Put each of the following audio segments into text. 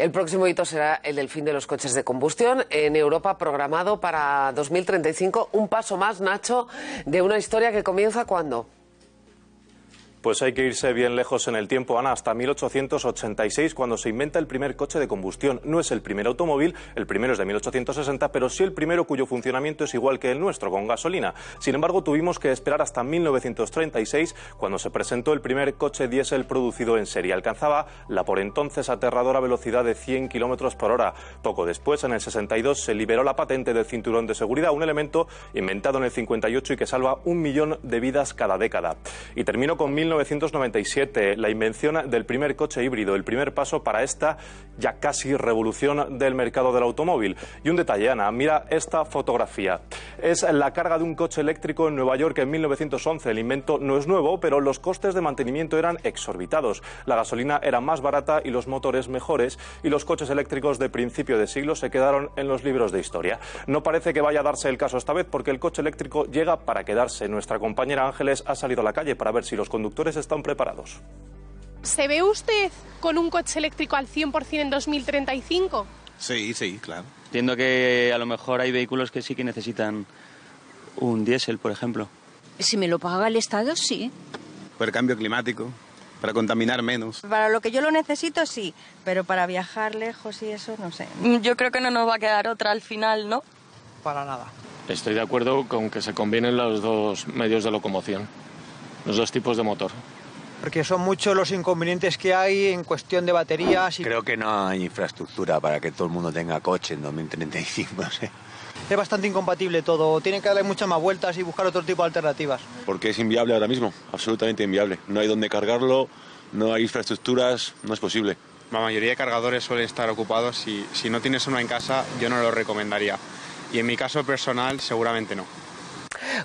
El próximo hito será el del fin de los coches de combustión en Europa, programado para 2035. Un paso más, Nacho, de una historia que comienza cuando. Pues hay que irse bien lejos en el tiempo, Ana, hasta 1886, cuando se inventa el primer coche de combustión. No es el primer automóvil, el primero es de 1860, pero sí el primero cuyo funcionamiento es igual que el nuestro, con gasolina. Sin embargo, tuvimos que esperar hasta 1936, cuando se presentó el primer coche diésel producido en serie. Alcanzaba la por entonces aterradora velocidad de 100 kilómetros por hora. Poco después, en el 62, se liberó la patente del cinturón de seguridad, un elemento inventado en el 58 y que salva un millón de vidas cada década. Y terminó con 1997, la invención del primer coche híbrido, el primer paso para esta ya casi revolución del mercado del automóvil. Y un detalle, Ana, mira esta fotografía. Es la carga de un coche eléctrico en Nueva York en 1911. El invento no es nuevo, pero los costes de mantenimiento eran exorbitados. La gasolina era más barata y los motores mejores, y los coches eléctricos de principio de siglo se quedaron en los libros de historia. No parece que vaya a darse el caso esta vez, porque el coche eléctrico llega para quedarse. Nuestra compañera Ángeles ha salido a la calle para ver si los conductores están preparados. ¿Se ve usted con un coche eléctrico al 100% en 2035? Sí, sí, claro. Entiendo que a lo mejor hay vehículos que sí que necesitan un diésel, por ejemplo. Si me lo paga el Estado, sí. Por el cambio climático, para contaminar menos. Para lo que yo lo necesito, sí, pero para viajar lejos y eso, no sé. Yo creo que no nos va a quedar otra al final, ¿no? Para nada. Estoy de acuerdo con que se combinen los dos medios de locomoción los dos tipos de motor. Porque son muchos los inconvenientes que hay en cuestión de baterías. Y... Creo que no hay infraestructura para que todo el mundo tenga coche en 2035. Es bastante incompatible todo. Tienen que darle muchas más vueltas y buscar otro tipo de alternativas. Porque es inviable ahora mismo, absolutamente inviable. No hay dónde cargarlo, no hay infraestructuras, no es posible. La mayoría de cargadores suelen estar ocupados y si no tienes uno en casa, yo no lo recomendaría. Y en mi caso personal, seguramente no.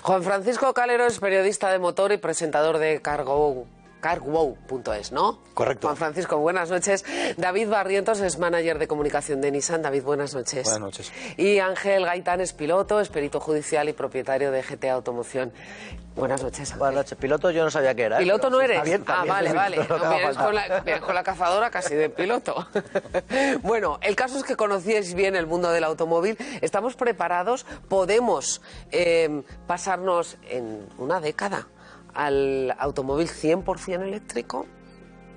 Juan Francisco Calero es periodista de motor y presentador de Cargo carwow.es, ¿no? Correcto. Juan Francisco, buenas noches. David Barrientos es manager de comunicación de Nissan. David, buenas noches. Buenas noches. Y Ángel Gaitán es piloto, es perito judicial y propietario de GT Automoción. Buenas noches. Ángel. Buenas noches. Piloto yo no sabía que era. ¿eh? ¿Piloto no eres? Bien, ah, vale, vale. No, vienes, con la, vienes con la cazadora casi de piloto. bueno, el caso es que conocíais bien el mundo del automóvil. ¿Estamos preparados? ¿Podemos eh, pasarnos en una década al automóvil 100% eléctrico?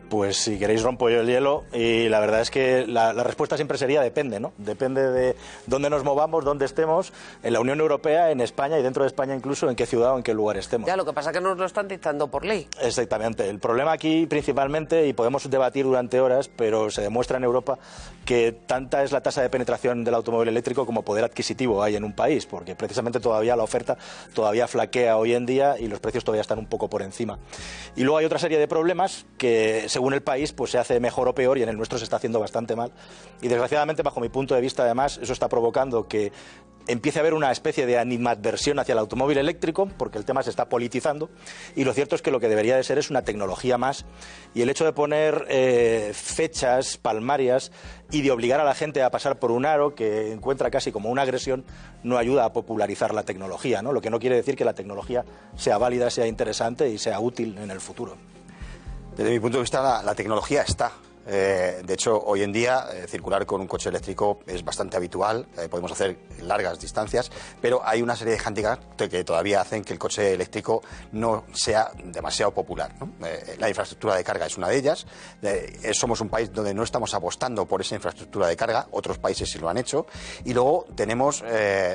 Pues si queréis rompo yo el hielo y la verdad es que la, la, respuesta siempre sería depende, ¿no? Depende de dónde nos movamos, dónde estemos, en la Unión Europea, en España y dentro de España incluso en qué ciudad o en qué lugar estemos. Ya, lo que pasa es que nos lo están dictando por ley. Exactamente. El problema aquí principalmente, y podemos debatir durante horas, pero se demuestra en Europa que tanta es la tasa de penetración del automóvil eléctrico como poder adquisitivo hay en un país, porque precisamente todavía la oferta todavía flaquea hoy en día y los precios todavía están un poco por encima. Y luego hay otra serie de problemas que se según el país, pues se hace mejor o peor y en el nuestro se está haciendo bastante mal. Y desgraciadamente, bajo mi punto de vista, además, eso está provocando que empiece a haber una especie de animadversión hacia el automóvil eléctrico, porque el tema se está politizando, y lo cierto es que lo que debería de ser es una tecnología más, y el hecho de poner eh, fechas palmarias y de obligar a la gente a pasar por un aro que encuentra casi como una agresión no ayuda a popularizar la tecnología, ¿no? lo que no quiere decir que la tecnología sea válida, sea interesante y sea útil en el futuro. Desde mi punto de vista, la, tecnología está. Eh, de hecho, hoy en día eh, circular con un coche eléctrico es bastante habitual, eh, podemos hacer largas distancias, pero hay una serie de handicaps que todavía hacen que el coche eléctrico no sea demasiado popular. la infraestructura de carga es una de ellas. Somos un país donde no estamos apostando por esa infraestructura de carga, otros países sí lo han hecho. Y luego tenemos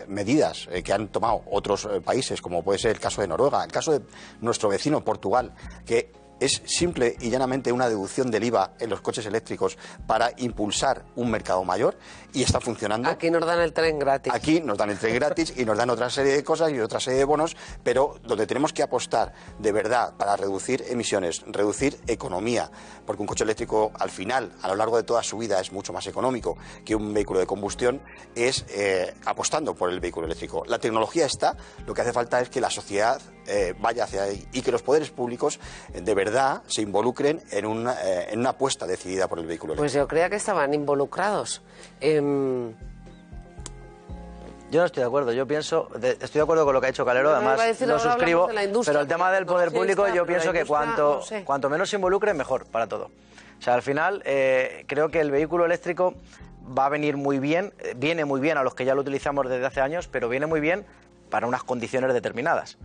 medidas que han tomado otros países, como puede ser el caso de Noruega, el caso de nuestro vecino Portugal, que es simple y llanamente una deducción del IVA en los coches eléctricos para impulsar un mercado mayor y está funcionando. Aquí nos dan el tren gratis. Aquí nos dan el tren gratis y nos dan otra serie de cosas y otra serie de bonos, pero donde tenemos que apostar de verdad para reducir emisiones, reducir economía, porque un coche eléctrico al final, a lo largo de toda su vida, es mucho más económico que un vehículo de combustión, es eh, apostando por el vehículo eléctrico. La tecnología está, lo que hace falta es que la sociedad eh, vaya hacia ahí y que los poderes públicos eh, de verdad se involucren en una, eh, en una apuesta decidida por el vehículo eléctrico. Pues yo creía que estaban involucrados. Em, Yo no estoy de acuerdo. Yo pienso, de- estoy de acuerdo con lo que ha dicho Calero, además lo suscribo. pero el tema del poder público, yo pienso que cuanto, no sé. cuanto menos se involucre, mejor para todo. O sea, al final, eh, creo que el vehículo eléctrico va a venir muy bien, eh, viene muy bien a los que ya lo utilizamos desde hace años, pero viene muy bien para unas condiciones determinadas.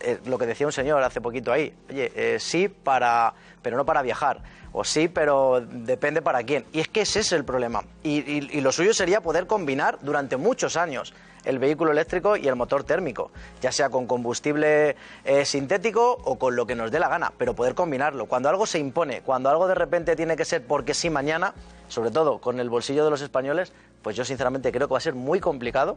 Eh, lo que decía un señor hace poquito ahí, oye, eh, sí para, pero no para viajar, o sí, pero depende para quién. Y es que ese es el problema. Y lo suyo sería poder combinar durante muchos años el vehículo eléctrico y el motor térmico, ya sea con combustible eh, sintético o con lo que nos dé la gana, pero poder combinarlo. Cuando algo se impone, cuando algo de repente tiene que ser porque sí mañana, sobre todo con el bolsillo de los españoles, pues yo sinceramente creo que va a ser muy complicado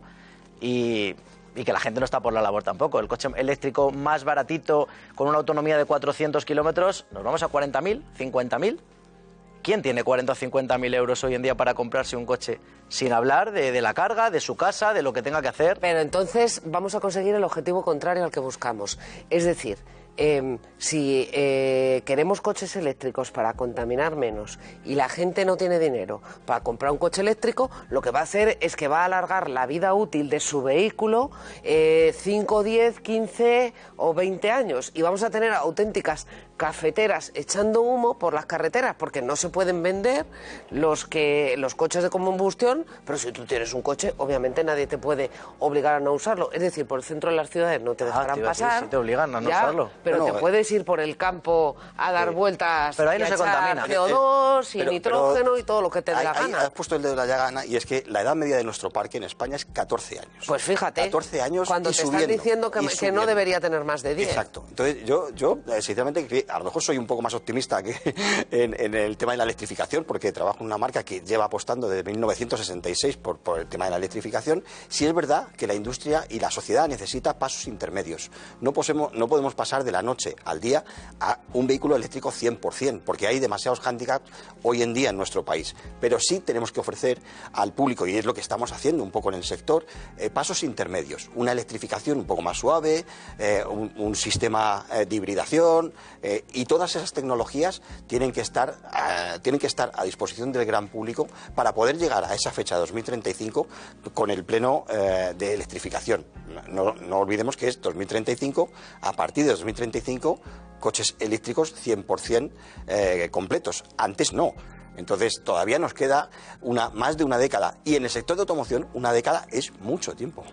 y, y que la gente no está por la labor tampoco. El coche eléctrico más baratito, con una autonomía de 400 kilómetros, nos vamos a 40.000, 50.000. ¿Quién tiene 40 o 50 mil euros hoy en día para comprarse un coche? Sin hablar de, de la carga, de su casa, de lo que tenga que hacer. Pero entonces vamos a conseguir el objetivo contrario al que buscamos. Es decir, em, si eh, queremos coches eléctricos para contaminar menos y la gente no tiene dinero para comprar un coche eléctrico, lo que va a hacer es que va a alargar la vida útil de su vehículo eh, 5, 10, 15 o 20 años. Y vamos a tener auténticas cafeteras echando humo por las carreteras porque no se pueden vender los que los coches de combustión, pero si tú tienes un coche, obviamente nadie te puede obligar a no usarlo. Es decir, por el centro de las ciudades no te dejarán Ah, te decir, pasar. sí te obligan a no ya, usarlo. Pero te eh, puedes ir por el campo a dar vueltas Pero ahí no se contamina. CO2 y Pero- nitrógeno pero y todo lo que te dé la gana. has puesto el dedo en la llaga, Ana, y es que la edad media de nuestro parque en España es 14 años. Pues fíjate, 14 años cuando y te subiendo, están diciendo que, que no debería tener más de 10. Exacto. Entonces, yo, yo eh, sinceramente, a lo mejor soy un poco más optimista en, el tema de la electrificación, porque trabajo en una marca que lleva apostando desde 1966 por, el tema de la electrificación. Sí es verdad que la industria y la sociedad necesita pasos intermedios. No, posemos- no podemos pasar de la noche al día a un vehículo eléctrico 100%, porque hay demasiados hándicaps hoy en día en nuestro país. Pero sí tenemos que ofrecer al público, y es lo que estamos haciendo un poco en el sector, eh, pasos intermedios. Una electrificación un poco más suave, eh, un, sistema eh, de hibridación, y todas esas tecnologías tienen que, estar, eh, tienen que estar a disposición del gran público para poder llegar a esa fecha de 2035 con el pleno eh, de electrificación. No, no olvidemos que es 2035, a partir de 2035, coches eléctricos 100% eh, completos. Antes no. Entonces todavía nos queda una, más de una década. Y en el sector de automoción, una década es mucho tiempo.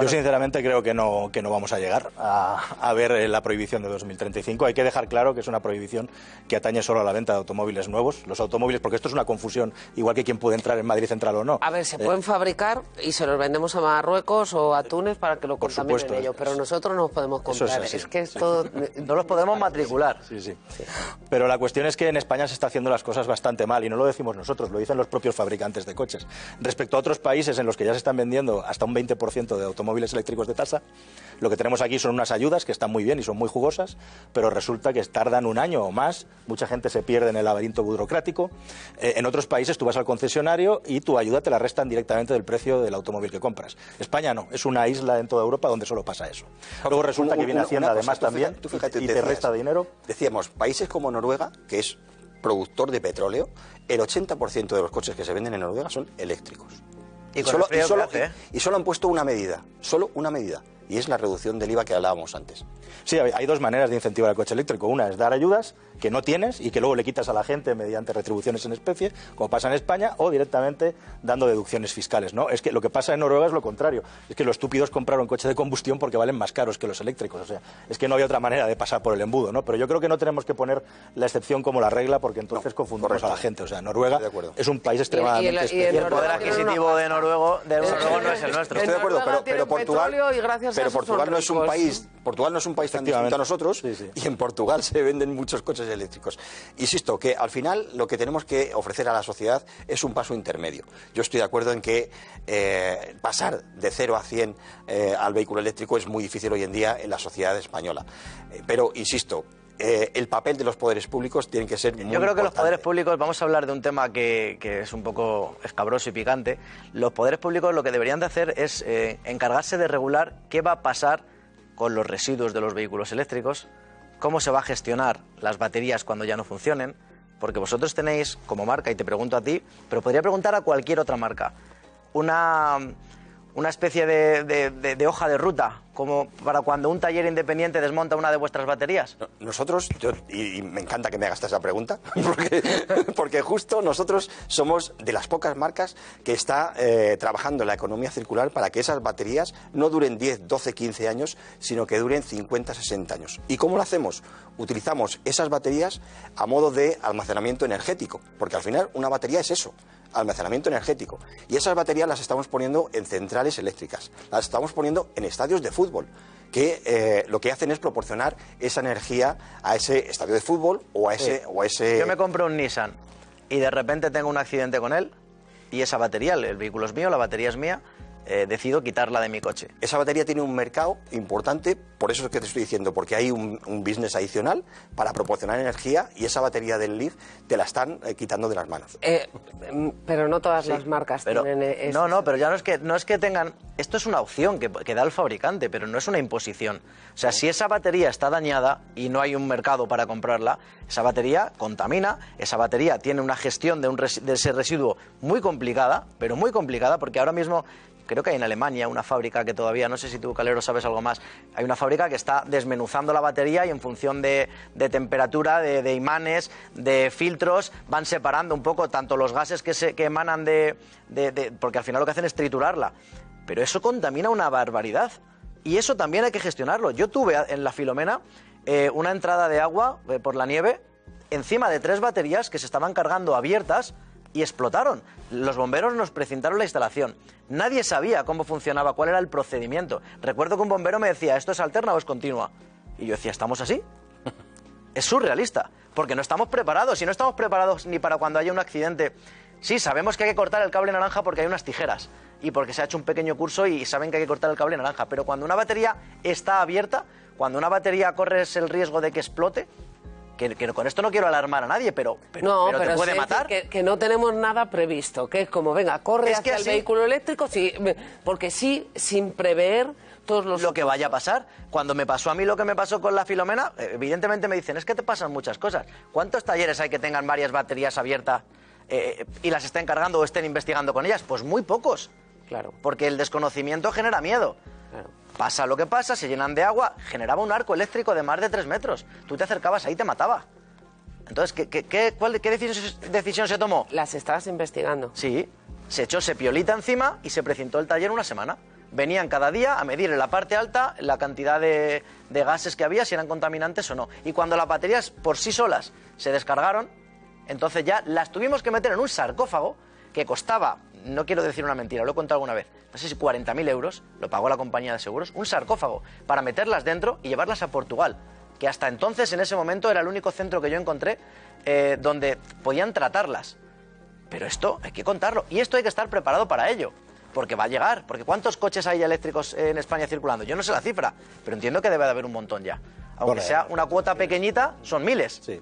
Yo sinceramente creo que no, que no vamos a llegar a, a ver eh, la prohibición de 2035. Hay que dejar claro que es una prohibición que atañe solo a la venta de automóviles nuevos. Los automóviles, porque esto es una confusión, igual que quién puede entrar en Madrid Central o no. A ver, se Eh, pueden fabricar y se los vendemos a Marruecos o a Túnez para que lo contaminen supuesto, ellos, es- pero nosotros no los podemos es comprar. así. es que esto... No los podemos matricular. Sí, sí. Pero la cuestión es que en España se está haciendo las cosas bastante mal y no lo decimos nosotros, lo dicen los propios fabricantes de coches. Respecto a otros países en los que ya se están vendiendo hasta un 20% de automóviles eléctricos de tasa, lo que tenemos aquí son unas ayudas que están muy bien y son muy jugosas, pero resulta que tardan un año o más, mucha gente se pierde en el laberinto burocrático. Eh, en otros países tú vas al concesionario y tu ayuda te la restan directamente del precio del automóvil que compras. España no, es una isla en toda Europa donde solo pasa eso. Luego resulta que viene Hacienda cosa, además tú también fíjate- tú fíjate, y te resta dinero. Decíamos, países como Noruega, que es productor de petróleo, el 80% de los coches que se venden en Noruega son eléctricos. Y solo, hace, ¿eh? y solo han puesto una medida, solo una medida, y es la reducción del IVA que hablábamos antes. Sí, hay hay dos maneras de incentivar el coche eléctrico. Una es dar ayudas que no tienes y que luego le quitas a la gente mediante retribuciones en especie, como pasa en España, o directamente dando deducciones fiscales. ¿no? Es que lo que pasa en Noruega es lo contrario. Es que los estúpidos compraron coches de combustión porque valen más caros que los eléctricos. O sea, es que no había otra manera de pasar por el embudo. ¿no? Pero yo creo que no tenemos que poner la excepción como la regla porque entonces confundimos a la gente. O sea, Noruega es un país extremadamente y el especial. poder adquisitivo de Noruego, de Noruego no es el nuestro. Estoy de acuerdo, pero, pero Portugal, y gracias pero Portugal no es un país, Portugal no es un país tan distinto a nosotros y en Portugal se venden muchos coches eléctricos. Insisto que al final lo que tenemos que ofrecer a la sociedad es un paso intermedio. Yo estoy de acuerdo en que eh, pasar de 0 a 100 eh, al vehículo eléctrico es muy difícil hoy en día en la sociedad española. Eh, pero insisto, eh, el papel de los poderes públicos tiene que ser muy Yo creo que los poderes públicos, vamos a hablar de un tema que, que es un poco escabroso y picante, los poderes públicos lo que deberían de hacer es eh, encargarse de regular qué va a pasar con los residuos de los vehículos eléctricos, cómo se va a gestionar las baterías cuando ya no funcionen, porque vosotros tenéis como marca, y te pregunto a ti, pero podría preguntar a cualquier otra marca, una, una especie de, de- de- de hoja de ruta, como para cuando un taller independiente desmonta una de vuestras baterías? Nosotros, yo- y, me encanta que me hagas esa pregunta, porque, porque justo nosotros somos de las pocas marcas que está eh, trabajando en la economía circular para que esas baterías no duren 10, 12, 15 años, sino que duren 50, 60 años. ¿Y cómo lo hacemos? Utilizamos esas baterías a modo de almacenamiento energético, porque al final una batería es eso, almacenamiento energético. Y esas baterías las estamos poniendo en centrales eléctricas, las estamos poniendo en estadios de fútbol, que eh, lo que hacen es proporcionar esa energía a ese estadio de fútbol o a ese... Sí. O a ese... Yo me compro un Nissan y de repente tengo un accidente con él y esa batería, el, el vehículo es mío, la batería es mía, eh, decido quitarla de mi coche. Esa batería tiene un mercado importante, por eso es que te estoy diciendo, porque hay un, un business adicional para proporcionar energía y esa batería del Leaf te la están eh, quitando de las manos. Eh, mm, pero no todas Sí, las marcas pero, tienen eh, ese- No, no, pero ya no es que no es que tengan. Esto es una opción que, que da el fabricante, pero no es una imposición. O sea, si esa batería está dañada y no hay un mercado para comprarla, esa batería contamina, esa batería tiene una gestión de, un resi- de ese residuo muy complicada, pero muy complicada, porque ahora mismo. Creo que hay en Alemania una fábrica que todavía, no sé si tú, Calero, sabes algo más. Hay una fábrica que está desmenuzando la batería y en función de, de temperatura, de, imanes, de filtros, van separando un poco tanto los gases que, se, emanan de- Porque al final lo que hacen es triturarla. Pero eso contamina una barbaridad. Y eso también hay que gestionarlo. Yo tuve en la Filomena eh, una entrada de agua eh, por la nieve encima de tres baterías que se estaban cargando abiertas y explotaron. Los bomberos nos precintaron la instalación. Nadie sabía cómo funcionaba, cuál era el procedimiento. Recuerdo que un bombero me decía, ¿esto es alterna o es continua? Y yo decía, ¿estamos así? Es surrealista, porque no estamos preparados. Y no estamos preparados ni para cuando haya un accidente. Sí, sabemos que hay que cortar el cable naranja porque hay unas tijeras y porque se ha hecho un pequeño curso y saben que hay que cortar el cable naranja. Pero cuando una batería está abierta, cuando una batería corres el riesgo de que explote, que, que con esto no quiero alarmar a nadie, pero, pero, no, pero pero te puede matar. Que, que no tenemos nada previsto, que es como, venga, corre Es hacia el vehículo eléctrico, sí, porque sí, sin prever todos los... lo que vaya a pasar. Cuando me pasó a mí lo que me pasó con la Filomena, eh, evidentemente me dicen, es que te pasan muchas cosas. ¿Cuántos talleres hay que tengan varias baterías abiertas eh, y las estén cargando o estén investigando con ellas? Pues muy pocos. Claro. Porque el desconocimiento genera miedo. Pasa lo que pasa, se llenan de agua, generaba un arco eléctrico de más de tres metros. Tú te acercabas ahí y te mataba. Entonces, ¿qué, qué, qué- cuál- qué decisión, decisión se tomó? Las estabas investigando. Sí, se echó sepiolita encima y se precintó el taller una semana. Venían cada día a medir en la parte alta la cantidad de, de gases que había, si eran contaminantes o no. Y cuando las baterías por sí solas se descargaron, entonces ya las tuvimos que meter en un sarcófago que costaba, no quiero decir una mentira, lo he contado alguna vez, no sé si 40.000 euros, lo pagó la compañía de seguros, un sarcófago para meterlas dentro y llevarlas a Portugal, que hasta entonces, en ese momento, era el único centro que yo encontré eh, donde podían tratarlas. Pero esto hay que contarlo. Y esto hay que estar preparado para ello. Porque va a llegar. Porque ¿cuántos coches hay eléctricos en España circulando? Yo no sé la cifra, pero entiendo que debe de haber un montón ya. Aunque Bueno, sea una cuota pequeñita, son miles. Sí.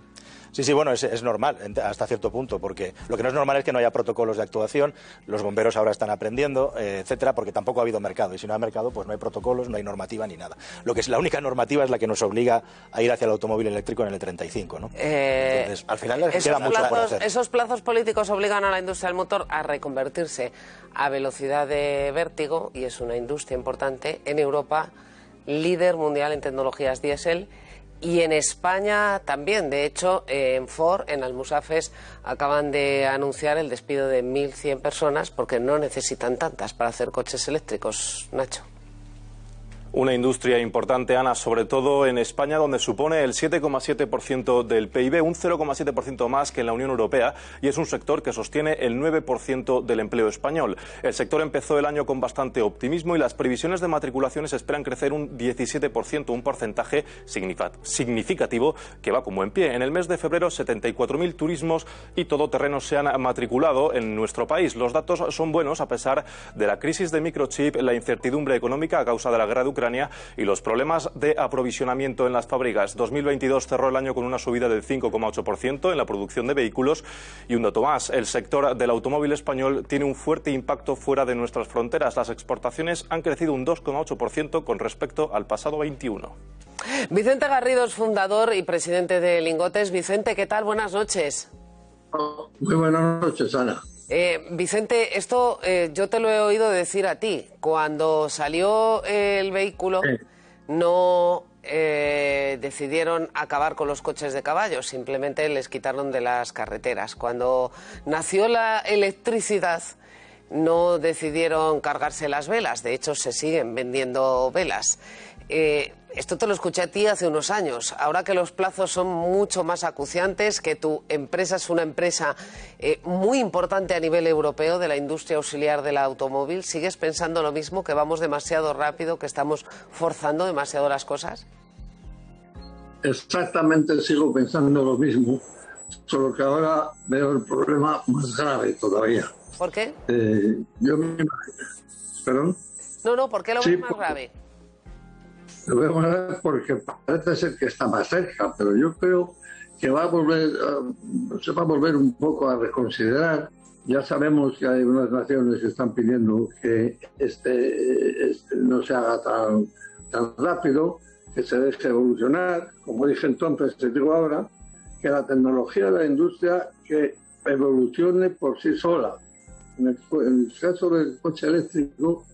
Sí, sí, bueno, es, es normal hasta cierto punto, porque lo que no es normal es que no haya protocolos de actuación, los bomberos ahora están aprendiendo, eh, etcétera, porque tampoco ha habido mercado, y si no hay mercado, pues no hay protocolos, no hay normativa ni nada. Lo que es la única normativa es la que nos obliga a ir hacia el automóvil eléctrico en el 35, ¿no? Eh, Entonces, al final esos queda mucho por hacer. esos plazos políticos obligan a la industria del motor a reconvertirse a velocidad de vértigo y es una industria importante en Europa, líder mundial en tecnologías diésel y en España también. De hecho, en Ford, en Almusafes, acaban de anunciar el despido de 1.100 personas porque no necesitan tantas para hacer coches eléctricos. Nacho. Una industria importante, Ana, sobre todo en España, donde supone el 7,7% del PIB, un 0,7% más que en la Unión Europea, y es un sector que sostiene el 9% del empleo español. El sector empezó el año con bastante optimismo y las previsiones de matriculaciones esperan crecer un 17%, un porcentaje significativo que va como en pie. En el mes de febrero, 74.000 turismos y todoterrenos se han matriculado en nuestro país. Los datos son buenos a pesar de la crisis de microchip, la incertidumbre económica a causa de la guerra de Ucrania y los problemas de aprovisionamiento en las fábricas. 2022 cerró el año con una subida del 5,8% en la producción de vehículos y un dato más, el sector del automóvil español tiene un fuerte impacto fuera de nuestras fronteras. Las exportaciones han crecido un 2,8% con respecto al pasado 21. Vicente Garrido es fundador y presidente de Lingotes. Vicente, ¿qué tal? Buenas noches. Muy buenas noches, Ana. Eh, Vicente, esto eh, yo te lo he oído decir a ti. Cuando salió el vehículo, no eh, decidieron acabar con los coches de caballos, simplemente les quitaron de las carreteras. Cuando nació la electricidad, no decidieron cargarse las velas, de hecho se siguen vendiendo velas. Eh, esto te lo escuché a ti hace unos años. Ahora que los plazos son mucho más acuciantes, que tu empresa es una empresa eh, muy importante a nivel europeo de la industria auxiliar del automóvil, ¿sigues pensando lo mismo, que vamos demasiado rápido, que estamos forzando demasiado las cosas? Exactamente sigo pensando lo mismo, solo que ahora veo el problema más grave todavía. ¿Por qué? Eh, yo me ¿Perdón? No, no, ¿por qué lo Sí, más porque- grave? Lo veo más grave porque parece ser que está más cerca, pero yo creo que va a volver, a- se va a volver un poco a reconsiderar. Ya sabemos que hay unas naciones que están pidiendo que este, este no se haga tan, tan rápido, que se deje evolucionar. Como dije entonces, te digo ahora, que la tecnología de la industria que evolucione por sí sola. En el, co- en el caso del coche eléctrico,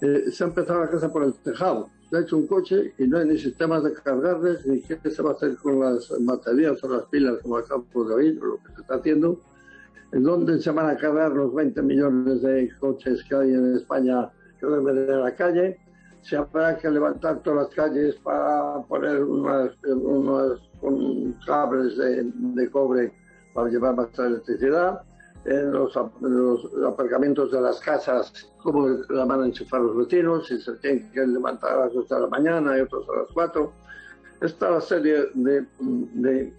eh, se ha empezado la casa por el tejado. Ha hecho un coche y no hay ni sistemas de cargarles, ni qué se va a hacer con las baterías o las pilas, como acabo de oír, o lo que se está haciendo. ¿En dónde se van a cargar los 20 millones de coches que hay en España que deben de la calle? Se habrá que levantar todas las calles para poner unas, unos cables de, de cobre para llevar más electricidad. En los, en los aparcamientos de las casas, cómo la van a enchufar los vecinos, si se tienen que levantar a las 8 de la mañana y otros a las 4. Esta serie de, de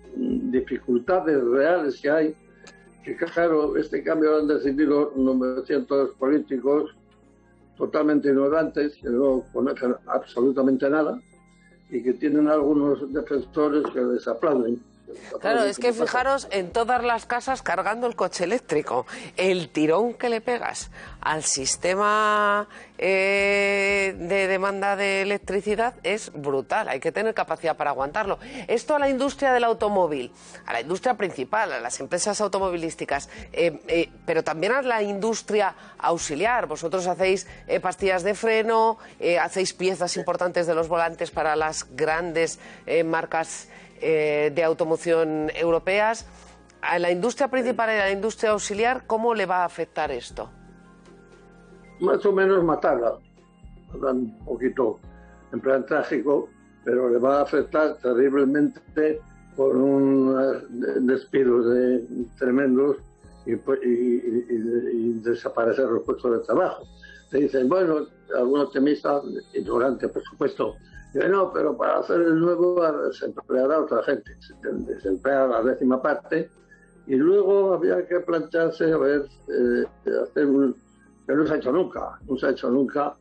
dificultades reales que hay, que claro, este cambio lo han decidido 900 políticos totalmente ignorantes, que no conocen absolutamente nada y que tienen algunos defensores que les aplauden. Claro, es que fijaros en todas las casas cargando el coche eléctrico. El tirón que le pegas al sistema eh, de demanda de electricidad es brutal. Hay que tener capacidad para aguantarlo. Esto a la industria del automóvil, a la industria principal, a las empresas automovilísticas, eh, eh, pero también a la industria auxiliar. Vosotros hacéis pastillas de freno, hacéis piezas importantes de los volantes para las grandes marcas eh, de automoción europeas. A la industria principal y a la industria auxiliar, ¿cómo le va a afectar esto? más o menos matarla. Un poquito en plan trágico, pero le va a afectar terriblemente con unos despidos de, tremendos pues- y desaparecer los puestos de trabajo. Te dicen, bueno, algún optimista, ignorante por supuesto, dice, no, pero para hacer el nuevo se empleará otra gente, se, se la décima parte y luego había que plantearse, a ver, eh, hacer un, que no se ha hecho nunca, no se ha hecho nunca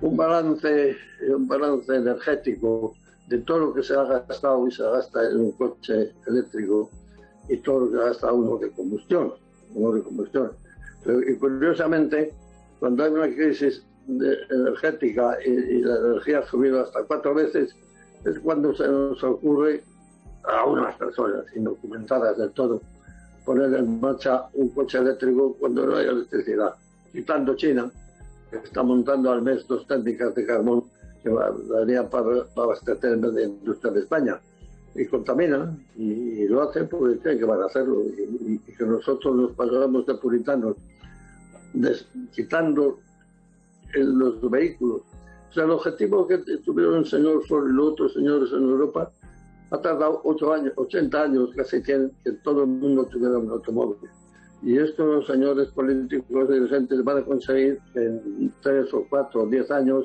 un balance, un balance energético de todo lo que se ha gastado y se gasta en un coche eléctrico y todo lo que gasta uno de combustión, uno de combustión. Pero, y curiosamente, cuando hay una crisis de- energética y, y la energía ha subido hasta cuatro veces, es cuando se nos ocurre a unas personas indocumentadas del todo poner en marcha un coche eléctrico cuando no hay electricidad. Quitando China, que está montando al mes dos técnicas de carbón que darían para, para abastecer de industria de España. Y contamina, y, y lo hacen porque creen que van a hacerlo, y- y que nosotros nos pasamos de puritanos, des- quitando el- los vehículos. O sea, el objetivo que tuvieron el señor Ford y los otros señores en Europa ha tardado ocho años, 80 años casi que, que todo el mundo tuviera un automóvil. Y estos señores políticos dirigentes van a conseguir que en tres o cuatro o diez años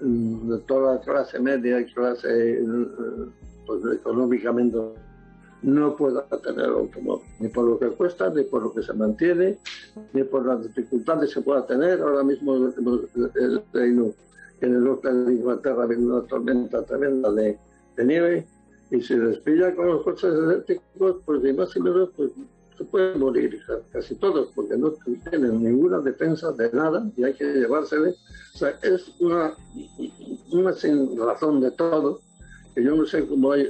mm, de toda la clase media y clase eh, pues, económicamente no pueda tener automóvil, ni por lo que cuesta, ni por lo que se mantiene, ni por las dificultades que pueda tener. Ahora mismo el, en el norte de Inglaterra, viene una tormenta tremenda de, de nieve, y si les pilla con los coches eléctricos, pues ni más ni menos, pues se pueden morir ca- casi todos, porque no tienen ninguna defensa de nada y hay que llevársele. O sea, es una, una sin razón de todo, que yo no sé cómo hay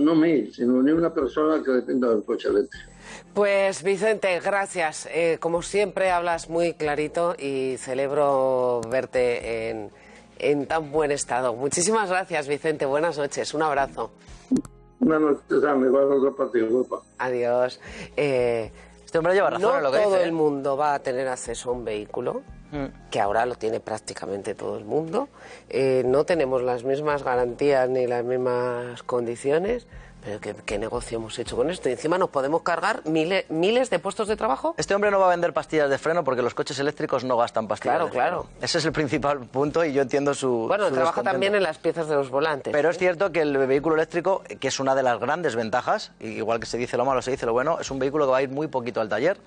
no mí, sino ni una persona que dependa del coche eléctrico. Pues Vicente, gracias. Eh, como siempre hablas muy clarito y celebro verte en, en tan buen estado. Muchísimas gracias, Vicente. Buenas noches. Un abrazo. Buenas noches, amigo. Otro partido, Adiós. Eh, este hombre lleva razón no en lo que todo dice. ¿eh? el mundo va a tener acceso a un vehículo. Que ahora lo tiene prácticamente todo el mundo. Eh, no tenemos las mismas garantías ni las mismas condiciones. Pero ¿qué, qué negocio hemos hecho con esto? Y encima nos podemos cargar mile- miles de puestos de trabajo. Este hombre no va a vender pastillas de freno porque los coches eléctricos no gastan pastillas Claro, de freno. claro. Ese es el principal punto y yo entiendo su. Bueno, su trabaja también en las piezas de los volantes. Pero es cierto que el vehículo eléctrico, que es una de las grandes ventajas, igual que se dice lo malo, se dice lo bueno, es un vehículo que va a ir muy poquito al taller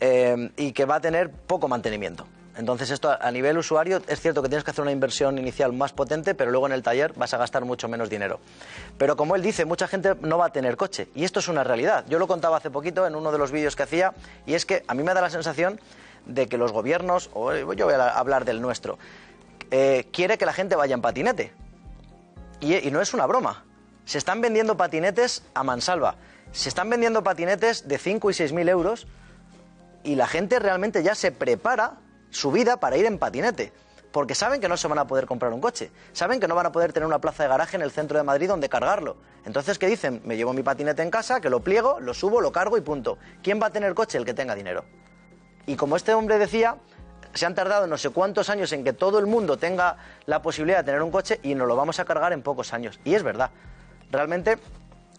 eh, y que va a tener poco mantenimiento. Entonces esto a- nivel usuario es cierto que tienes que hacer una inversión inicial más potente, pero luego en el taller vas a gastar mucho menos dinero. Pero como él dice, mucha gente no va a tener coche y esto es una realidad. Yo lo contaba hace poquito en uno de los vídeos que hacía y es que a mí me da la sensación de que los gobiernos, o yo voy a hablar del nuestro, eh, quiere que la gente vaya en patinete. Y, y no es una broma. Se están vendiendo patinetes a mansalva. Se están vendiendo patinetes de 5 y 6 mil euros y la gente realmente ya se prepara su vida para ir en patinete. Porque saben que no se van a poder comprar un coche. Saben que no van a poder tener una plaza de garaje en el centro de Madrid donde cargarlo. Entonces, ¿qué dicen? Me llevo mi patinete en casa, que lo pliego, lo subo, lo cargo y punto. ¿Quién va a tener coche? El que tenga dinero. Y como este hombre decía, se han tardado no sé cuántos años en que todo el mundo tenga la posibilidad de tener un coche y nos lo vamos a cargar en pocos años. Y es verdad. Realmente,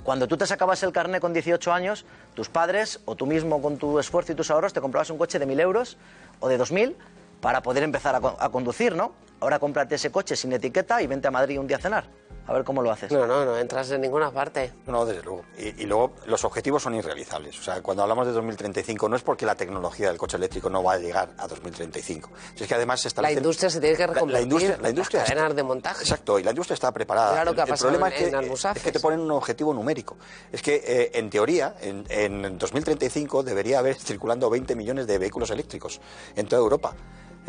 cuando tú te sacabas el carnet con 18 años, tus padres o tú mismo con tu esfuerzo y tus ahorros te comprabas un coche de 1.000 euros o de 2.000 para poder empezar a, a conducir, ¿no? Ahora cómprate ese coche sin etiqueta y vente a Madrid un día a cenar. A ver cómo lo haces. No, no, no entras en ninguna parte. No, desde luego. Y, y luego los objetivos son irrealizables. O sea, cuando hablamos de 2035 no es porque la tecnología del coche eléctrico no va a llegar a 2035. Si es que además se La industria se tiene que La- reconvertir. La, industria, la industria las cadenas de montaje. Exacto, y la industria está preparada. Claro que ha el, el pasado problema en- es, que, en es que te ponen un objetivo numérico. Es que, eh, en teoría, en, en 2035 debería haber circulando 20 millones de vehículos eléctricos en toda Europa.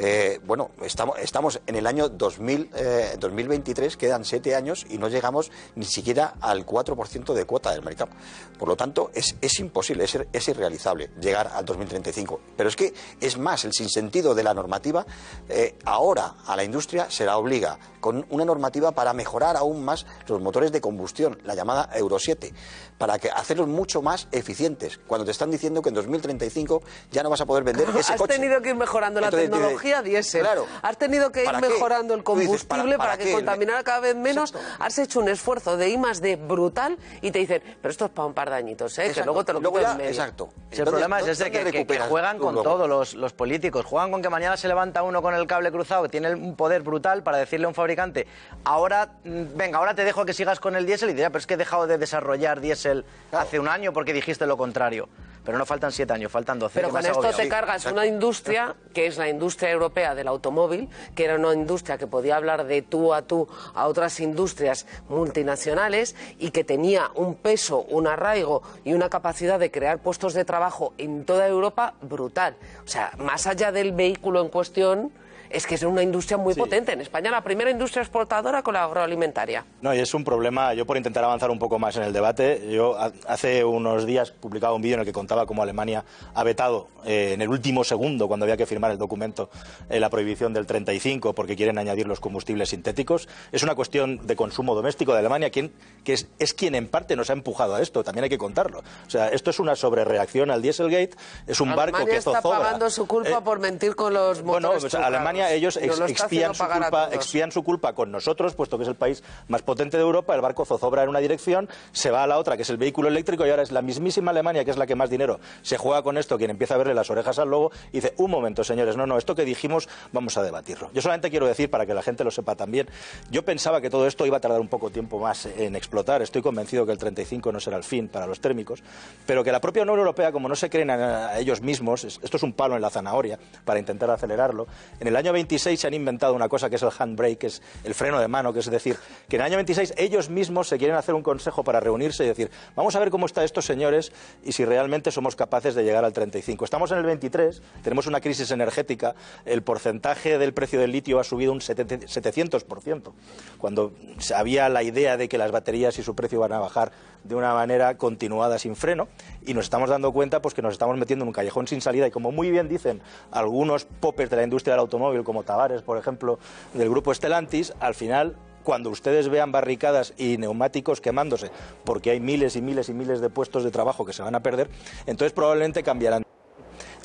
Eh, bueno, estamos, estamos en el año 2000, eh, 2023, quedan siete años y no llegamos ni siquiera al 4% de cuota del mercado. Por lo tanto, es, es imposible, es, es irrealizable llegar al 2035. Pero es que es más, el sinsentido de la normativa, eh, ahora a la industria se la obliga con una normativa para mejorar aún más los motores de combustión, la llamada Euro 7, para que hacerlos mucho más eficientes. Cuando te están diciendo que en 2035 ya no vas a poder vender ese Has coche. tenido que ir mejorando la Entonces, tecnología diésel. claro. Has tenido que ir mejorando el Tú dices, combustible ¿para- para, para que contaminara cada vez menos. Has hecho un esfuerzo de I más D brutal y te dicen, pero esto es para un par de añitos, ¿eh? que Exacto. luego te lo Luego quito ya- en medio. exacto. Si el problema es ese, que, que- que juegan con todo los, los políticos. Juegan con que mañana se levanta uno con el cable cruzado, que tiene un poder brutal para decirle a un fabricante, ahora, mm, venga, ahora te dejo que sigas con el diésel y dirá, pero es que he dejado de desarrollar diésel hace un año porque dijiste lo contrario. Pero no faltan siete años, faltan doce. Pero que con esto te cargas una industria que es la industria europea del automóvil, que era una industria que podía hablar de tú a tú a otras industrias multinacionales y que tenía un peso, un arraigo y una capacidad de crear puestos de trabajo en toda Europa brutal. O sea, más allá del vehículo en cuestión, es que es una industria muy potente. En España la primera industria exportadora con la agroalimentaria. No, y es un problema, yo por intentar avanzar un poco más en el debate, yo ha- hace unos días publicaba un vídeo en el que contaba cómo Alemania ha vetado eh, en el último segundo, cuando había que firmar el documento, eh, la prohibición del 35 porque quieren añadir los combustibles sintéticos. Es una cuestión de consumo doméstico de Alemania, quien, que es, es quien en parte nos ha empujado a esto, también hay que contarlo. O sea, esto es una sobrereacción al Dieselgate, es un barco Alemania que está zozobra. pagando su culpa Eh, por mentir con los bueno, motores pues trucados. Ellos ex- expían, su culpa, todos. expían su culpa con nosotros, puesto que es el país más potente de Europa, el barco zozobra en una dirección, se va a la otra, que es el vehículo eléctrico, y ahora es la mismísima Alemania, que es la que más dinero se juega con esto, quien empieza a verle las orejas al lobo, y dice, un momento, señores, no, no, esto que dijimos, vamos a debatirlo. Yo solamente quiero decir, para que la gente lo sepa también, yo pensaba que todo esto iba a tardar un poco tiempo más en explotar, estoy convencido que el 35 no será el fin para los térmicos, pero que la propia Unión Europea, como no se creen a, a ellos mismos, es- esto es un palo en la zanahoria para intentar acelerarlo, en el año año 26 se han inventado una cosa que es el handbrake, que es el freno de mano, que es decir, que en el año 26 ellos mismos se quieren hacer un consejo para reunirse y decir, vamos a ver cómo están estos señores y si realmente somos capaces de llegar al 35. Estamos en el 23, tenemos una crisis energética, el porcentaje del precio del litio ha subido un 700%, cuando había la idea de que las baterías y su precio van a bajar de una manera continuada sin freno y nos estamos dando cuenta pues que nos estamos metiendo en un callejón sin salida y como muy bien dicen algunos popes de la industria del automóvil como Tavares, por ejemplo, del grupo Stellantis, al final cuando ustedes vean barricadas y neumáticos quemándose, porque hay miles y miles y miles de puestos de trabajo que se van a perder, entonces probablemente cambiarán.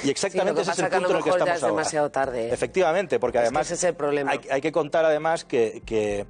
Y exactamente ese es el punto en el que estamos ya es demasiado tarde. ¿eh? Efectivamente, porque Es que además ese es el problema. Hay, hay que contar además que, que,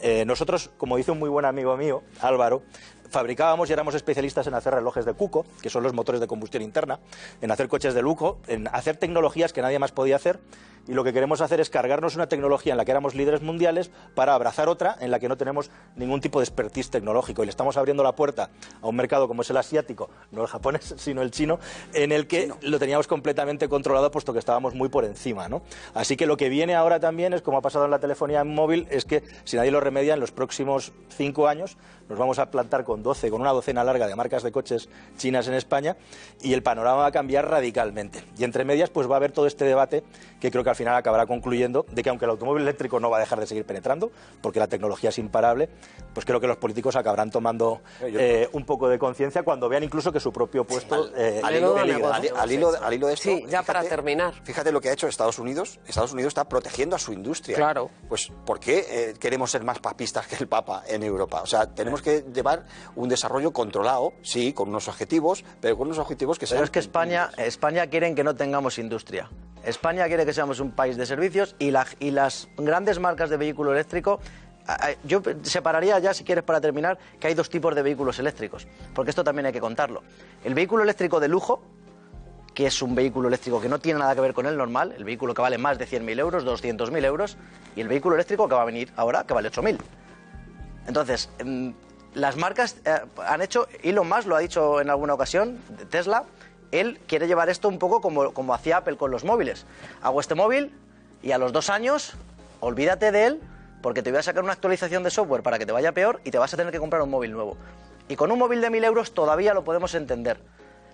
eh, nosotros, como dice un muy buen amigo mío, Álvaro, fabricábamos y éramos especialistas en hacer relojes de cuco, que son los motores de combustión interna, en hacer coches de lujo, en hacer tecnologías que nadie más podía hacer. Y lo que queremos hacer es cargarnos una tecnología en la que éramos líderes mundiales para abrazar otra en la que no tenemos ningún tipo de expertise tecnológico. Y le estamos abriendo la puerta a un mercado como es el asiático, no el japonés, sino el chino, en el que lo teníamos completamente controlado puesto que estábamos muy por encima. ¿no? Así que lo que viene ahora también es, como ha pasado en la telefonía móvil, es que si nadie lo remedia, en los próximos cinco años nos vamos a plantar con 12, con una docena larga de marcas de coches chinas en España y el panorama va a cambiar radicalmente. Y entre medias, pues va a haber todo este debate que creo que al final acabará concluyendo de que aunque el automóvil eléctrico no va a dejar de seguir penetrando, porque la tecnología es imparable, pues creo que los políticos acabarán tomando eh, un poco de conciencia cuando vean incluso que su propio puesto eh, al, hilo, peligra. al- al hilo, al hilo de esto. Sí, ya para terminar. Fíjate lo que ha hecho Estados Unidos. Estados Unidos está protegiendo a su industria. Claro. Pues, ¿por qué eh, queremos ser más papistas que el Papa en Europa? O sea, tenemos que llevar un desarrollo controlado, sí, con unos objetivos, pero con unos objetivos que sean. Pero es que España, España quieren que no tengamos industria. España quiere que seamos un país de servicios y, la- y las grandes marcas de vehículo eléctrico. Yo separaría ya, si quieres, para terminar, que hay dos tipos de vehículos eléctricos, porque esto también hay que contarlo. El vehículo eléctrico de lujo, que es un vehículo eléctrico que no tiene nada que ver con el normal, el vehículo que vale más de 100.000 euros, 200.000 euros, y el vehículo eléctrico que va a venir ahora, que vale 8.000. Entonces, mm, las marcas eh, han hecho, Elon Musk lo ha dicho en alguna ocasión, Tesla, él quiere llevar esto un poco como, como hacía Apple con los móviles. Hago este móvil y a los dos años, olvídate de él, porque te voy a sacar una actualización de software para que te vaya peor y te vas a tener que comprar un móvil nuevo. Y con un móvil de 1.000 euros todavía lo podemos entender,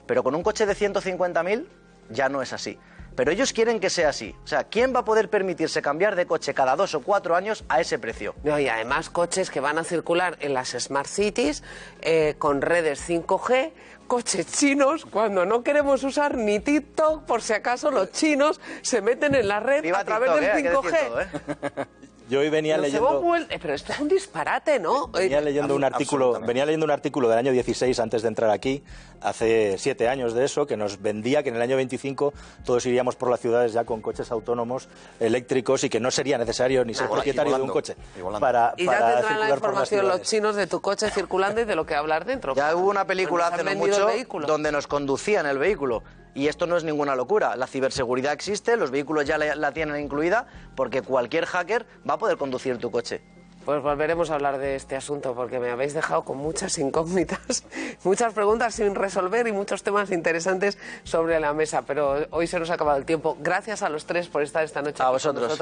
pero con un coche de 150.000 ya no es así. Pero ellos quieren que sea así. O sea, ¿quién va a poder permitirse cambiar de coche cada dos o cuatro años a ese precio? No, y además coches que van a circular en las Smart Cities eh, con redes 5G, coches chinos, cuando no queremos usar ni TikTok, por si acaso los chinos se meten en la red a través TikTok, del eh, hay que 5G. Yo hoy venía Nos leyendo... eh, Pero esto es un disparate, ¿no? Venía Eh, leyendo un artículo, venía leyendo un artículo del año 16 antes de entrar aquí, hace siete años de eso, que nos vendía que en el año 25 todos iríamos por las ciudades ya con coches autónomos eléctricos y que no sería necesario ni ser propietario de un coche y volando. para, Y ya para tendrán la circular información los chinos de tu coche circulando y de lo que hablar dentro. Ya hubo una película han hace no mucho donde nos conducían el vehículo. Y esto no es ninguna locura. La ciberseguridad existe, los vehículos ya la, la tienen incluida, porque cualquier hacker va a poder conducir tu coche. Pues volveremos a hablar de este asunto porque me habéis dejado con muchas incógnitas, muchas preguntas sin resolver y muchos temas interesantes sobre la mesa. Pero hoy se nos ha acabado el tiempo. Gracias a los tres por estar esta noche A aquí con vosotros. nosotros.